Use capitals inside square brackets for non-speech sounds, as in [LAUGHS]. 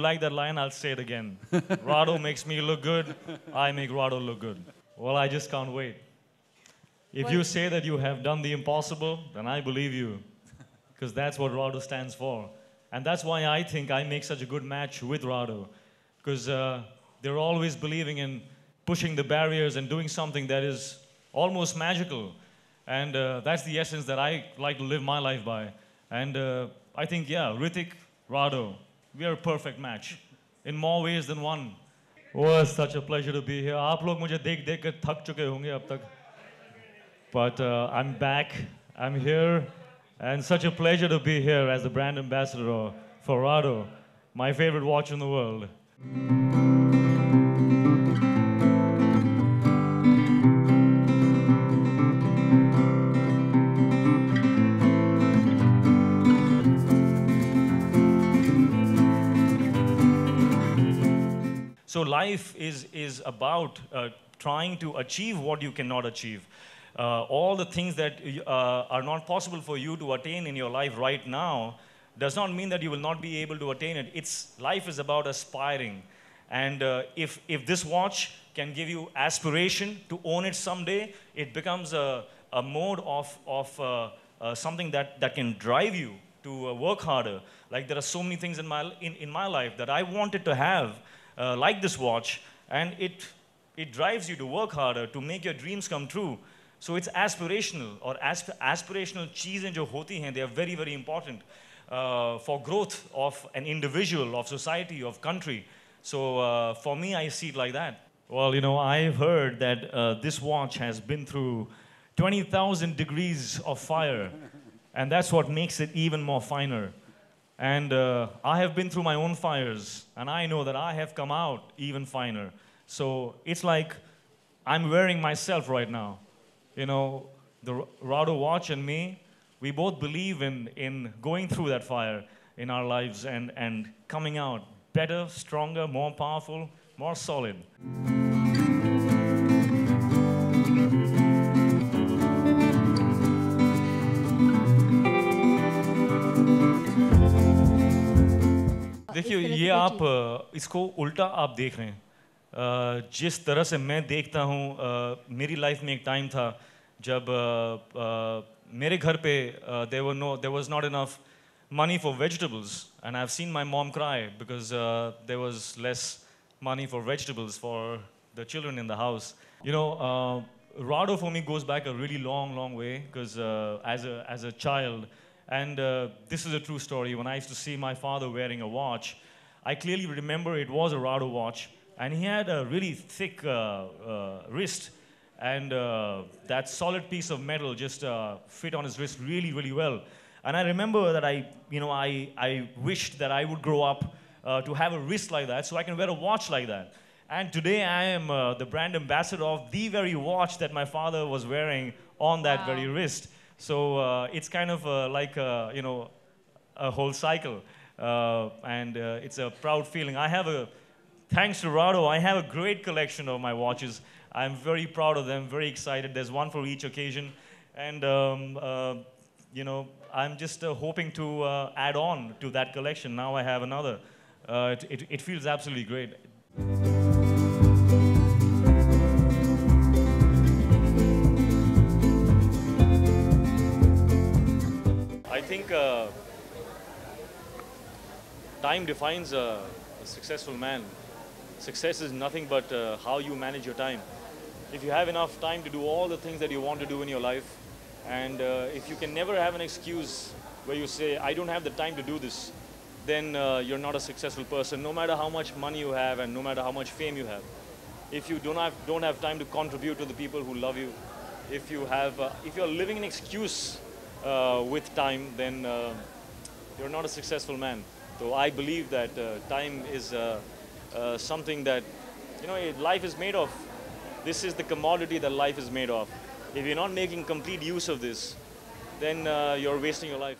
you like that line, I'll say it again. [LAUGHS] Rado makes me look good. I make Rado look good. Well, I just can't wait. If Well- you say that you have done the impossible, then I believe you. Because that's what Rado stands for. And that's why I think I make such a good match with Rado. Because uh, they're always believing in pushing the barriers and doing something that is almost magical. And uh, that's the essence that I like to live my life by. And uh, I think, yeah, Hrithik, Rado, we are a perfect match in more ways than one. Oh, it's such a pleasure to be here. आप लोग मुझे देख देख कर थक चुके होंगे अब तक. But uh, I'm back. I'm here. And such a pleasure to be here as the brand ambassador for Rado, my favorite watch in the world. So life is, is about uh, trying to achieve what you cannot achieve. Uh, all the things that uh, are not possible for you to attain in your life right now does not mean that you will not be able to attain it. It's, life is about aspiring. And uh, if, if this watch can give you aspiration to own it someday, it becomes a, a mode of, of uh, uh, something that, that can drive you to uh, work harder. Like there are so many things in my, in, in my life that I wanted to have, uh, like this watch, and it, it drives you to work harder, to make your dreams come true. So it's aspirational, or asp- aspirational cheeses jo hoti hain, they are very, very important uh, for growth of an individual, of society, of country. So uh, for me, I see it like that. Well, you know, I've heard that uh, this watch has been through 20,000 degrees of fire, and that's what makes it even more finer. And uh, I have been through my own fires, and I know that I have come out even finer. So it's like I'm wearing myself right now. You know, the Rado watch and me, we both believe in, in going through that fire in our lives and, and coming out better, stronger, more powerful, more solid. देखिए ये आप इसको उल्टा आप देख रहे हैं। जिस तरह से मैं देखता हूँ मेरी लाइफ में एक टाइम था जब मेरे घर पे there no there was not enough money for vegetables and I have seen my mom cry because there was less money for vegetables for the children in the house you know Rado for me goes back a really long long way because as a child and uh, this is a true story when i used to see my father wearing a watch i clearly remember it was a rado watch and he had a really thick uh, uh, wrist and uh, that solid piece of metal just uh, fit on his wrist really, really well. And I remember that I, you know, I, I wished that I would grow up uh, to have a wrist like that so I can wear a watch like that. And today I am uh, the brand ambassador of the very watch that my father was wearing on that very wrist. So uh, it's kind of uh, like, uh, you know, a whole cycle. Uh, and uh, it's a proud feeling. I have a, thanks to Rado, I have a great collection of my watches. I'm very proud of them, very excited. There's one for each occasion. And, um, you know, I'm just hoping to add on to that collection. Now I have another. It, it, it feels absolutely great. Uh, time defines a, a successful man. Success is nothing but uh, how you manage your time. If you have enough time to do all the things that you want to do in your life, and uh, if you can never have an excuse where you say, I don't have the time to do this, then uh, you're not a successful person, no matter how much money you have and no matter how much fame you have. If you don't have, don't have time to contribute to the people who love you, if you have, uh, if you're living an excuse uh, with time, then uh, you're not a successful man. So I believe that uh, time is uh, uh, something that, you know, life is made of. This is the commodity that life is made of. If you're not making complete use of this, then uh, you're wasting your life.